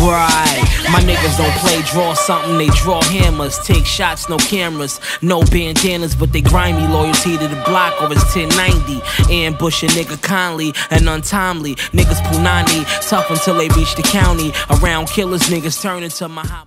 Right, my niggas don't play draw something, they draw hammers. Take shots, no cameras, no bandanas, but they grimy loyalty to the block or it's 1090. Ambush a nigga kindly and untimely. Niggas punani, tough until they reach the county. Around killers, niggas turn into my.